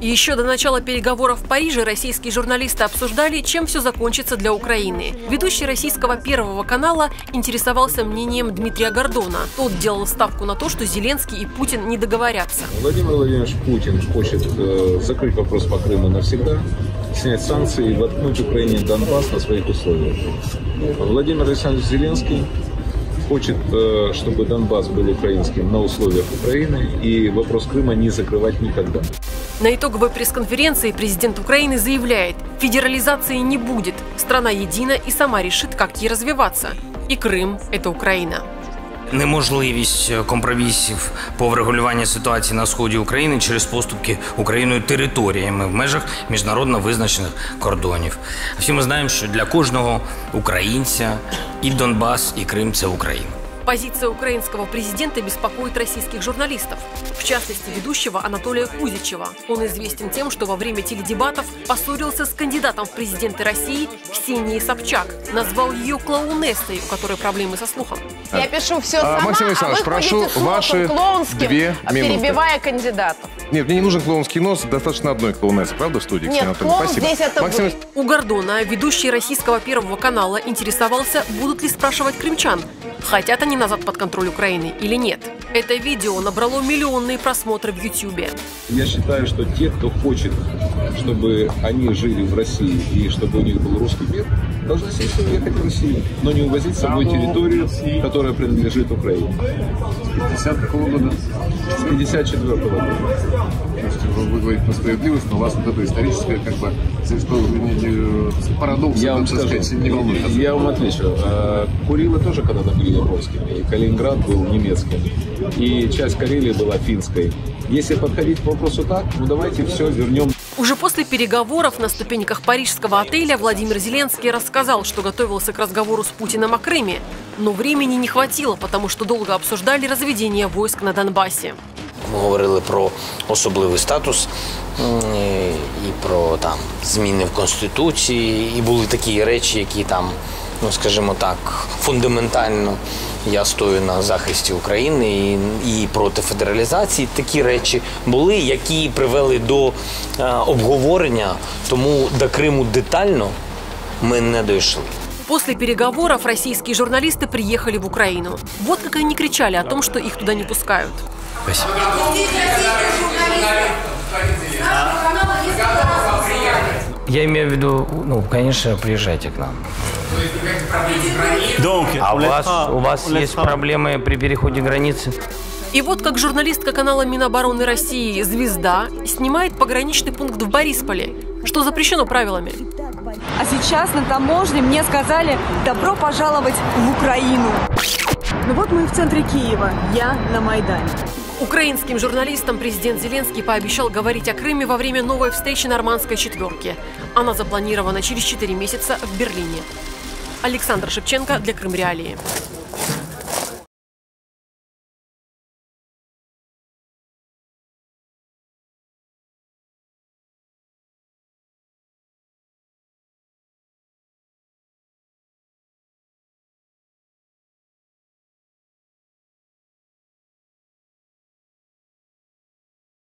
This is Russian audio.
Еще до начала переговоров в Париже российские журналисты обсуждали, чем все закончится для Украины. Ведущий российского Первого канала интересовался мнением Дмитрия Гордона. Тот делал ставку на то, что Зеленский и Путин не договорятся. Владимир Владимирович Путин хочет э, закрыть вопрос по Крыму навсегда, снять санкции и воткнуть Украине Донбасс на своих условиях. Владимир Александрович Зеленский хочет, э, чтобы Донбасс был украинским на условиях Украины и вопрос Крыма не закрывать никогда. На итоговой пресс-конференции президент Украины заявляет, федерализации не будет, страна едина и сама решит, как ей развиваться. И Крым – это Украина. Неможливість компромісів по врегулюванню ситуації на сході України через поступки Україною територіями в межах міжнародно визначених кордонів. Всі ми знаємо, що для кожного українця і Донбас, і Крим це Україна. Позиция украинского президента беспокоит российских журналистов, в частности ведущего Анатолия Кузичева. Он известен тем, что во время теледебатов поссорился с кандидатом в президенты России Ксенией Собчак, назвал ее клоунессой, у которой проблемы со слухом. Я пишу все А, сама, Максим а Александрович, вы прошу ваши клоунским, две минуты. перебивая кандидатов. Нет, мне не нужен клоунский нос, достаточно одной клоунессы, правда, в студии? Нет, клоун здесь это Максим, вы. У Гордона ведущий российского Первого канала интересовался, будут ли спрашивать крымчан, хотят они назад под контроль Украины или нет. Это видео набрало миллионные просмотры в Ютьюбе. Я считаю, что те, кто хочет, чтобы они жили в России и чтобы у них был русский мир, должны сесть уехать в Россию, но не увозить с собой территорию, которая принадлежит Украине. 50 какого года? С 54 года. Слушайте, вы, вы говорите про справедливость, но вас вот это историческое как бы парадокс, Я вам так скажу, сказать, не волнует. я вам отвечу. Э, Курилы тоже когда-то были японскими, и Калининград был немецким, и часть Карелии была финской. Если подходить к вопросу так, ну давайте все вернем Уже после переговоров на ступеньках парижского отеля Владимир Зеленский рассказал, что готовился к разговору с Путиным о Крыме. Но времени не хватило, потому что долго обсуждали разведение войск на Донбассе. Ми говорили про особливий статус м, і про там зміни в конституції, і були такі речі, які там, ну скажімо так, фундаментально я стою на захисті України і, і проти федералізації. Такі речі були, які привели до е, обговорення, тому до Криму детально ми не дійшли. После переговоров российские журналисты приехали в Украину. Вот как они кричали о том, что их туда не пускают. Спасибо. Я имею в виду, ну, конечно, приезжайте к нам. А у вас, у вас есть проблемы при переходе границы? И вот как журналистка канала Минобороны России «Звезда» снимает пограничный пункт в Борисполе, что запрещено правилами. А сейчас на таможне мне сказали «добро пожаловать в Украину». Ну вот мы и в центре Киева. Я на Майдане. Украинским журналистам президент Зеленский пообещал говорить о Крыме во время новой встречи нормандской четверки. Она запланирована через 4 месяца в Берлине. Александр Шевченко для Крым Реалии.